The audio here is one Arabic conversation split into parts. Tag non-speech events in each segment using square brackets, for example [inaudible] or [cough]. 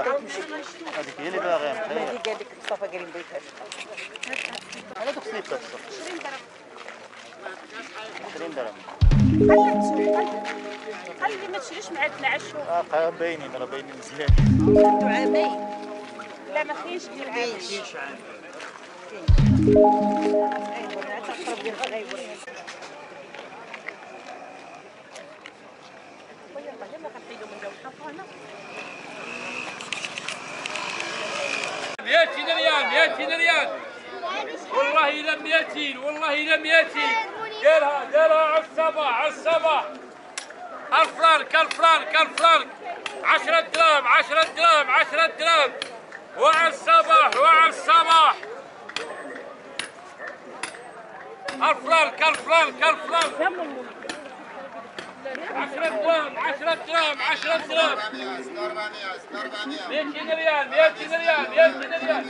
هذيك هي اللي باغيها هذه قال لك مصطفى قال لي بغيتها على دوك سليبات 20 درهم قال لي ما تشريش مع العشو آه باينين راه باينين مزيان عنده عامين لا ما كاينش ديال عام ايوا تقرب لي 200 ريال 200 ريال والله الا 200 والله الا 200 ديرها ديرها على الصباح على الصباح الفرانك الفرانك الفرانك 10 دراهم 10 دراهم 10 دراهم. وعلى الصباح وعلى الصباح الفرانك الفرانك الفرانك 10 دراهم 10 دراهم 10 دراهم. 200 ريال 200 ريال 200 ريال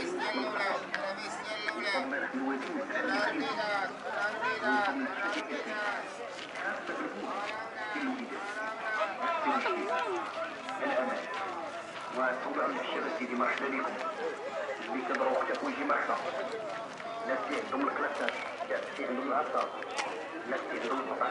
وطبعا الشباب سيدي مرحبا بكم اللي كضروا وقتك ويجي مرحبا ناس اللي عندهم الكلاسات ناس اللي عندهم العصا ناس اللي عندهم قطع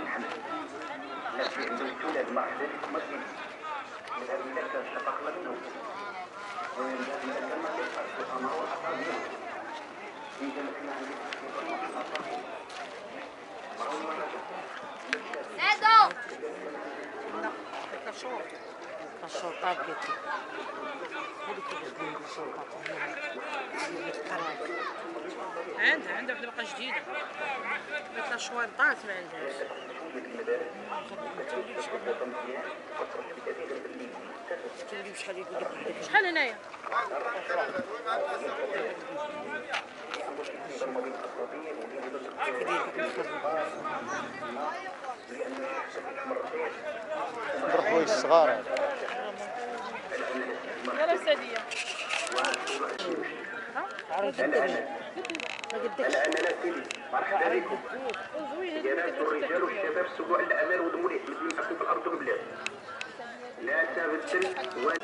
Cedo! O cachorro. O cachorro tá aqui. Tudo que eu tenho do cachorro tá correndo. عندها عندها باقا جديده قلت لها شويطات ما عندهاش يقول لك شحال هنايا؟ حوايج الصغار هذا. يلا سادية. أنا سيدي مرحبا بكم يا ناس الرجال والشباب سلوا على الامان والمليح اللي يحكوا في الأرض والبلاد لا تبدل ولا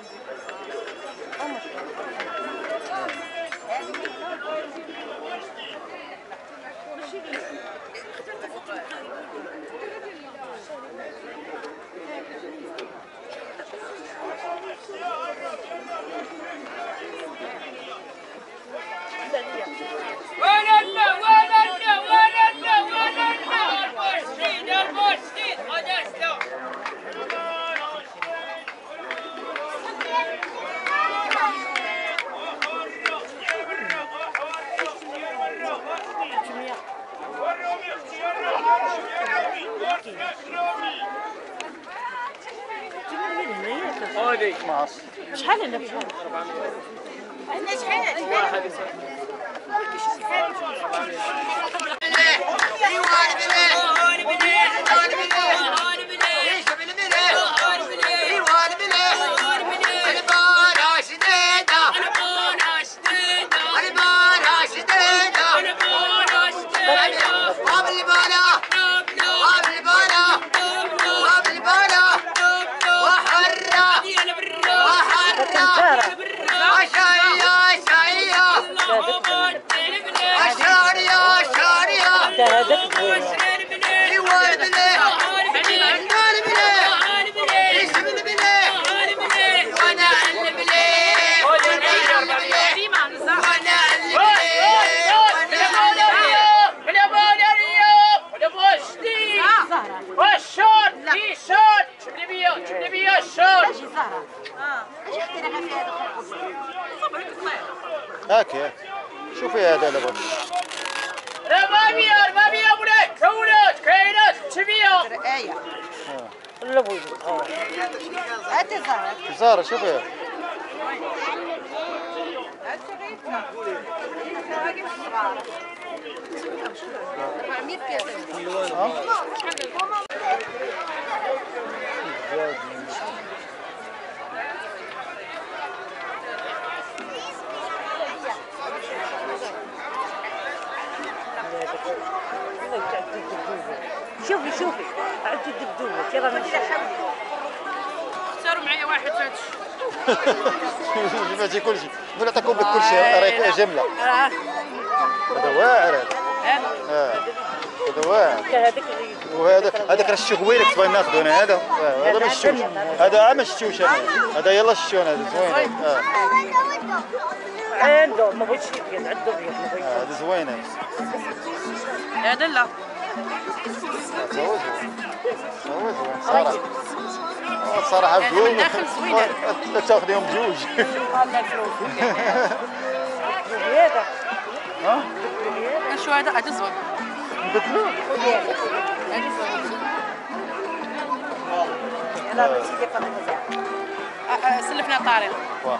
معص شحال؟ هنا بشحال هذاك هاك هاك شوفي هذا لابد ربابيا ربابيا بولاد كونات كاينات تبيا آية لا بوي هاتي زهرة زهرة شوفي. شوفي شوفي. عدي الدبدوبة يلا نمشي اختاروا معايا واحد فاتش جبتي كل شيء نقول عطاكم بك كل شيء راهي جملة. راه هذا واعر. هذا آه. هذا واعر. هذاك اللي وهذا هذاك راه الشغويلك تبغي ناخذو أنا هذا آه، هذا ما شفتوش هذا عا ما شفتوش أنا هذا يلا شفتو هذا. زوين عنده ما بغيتش يبيض. عنده بيض ما آه، هذا زوين هذا لا. صراحة بجوج زوينة. [laughs] تاخذيهم بجوج [laughs] هذا شو هذا آه، سلفنا طارق. واه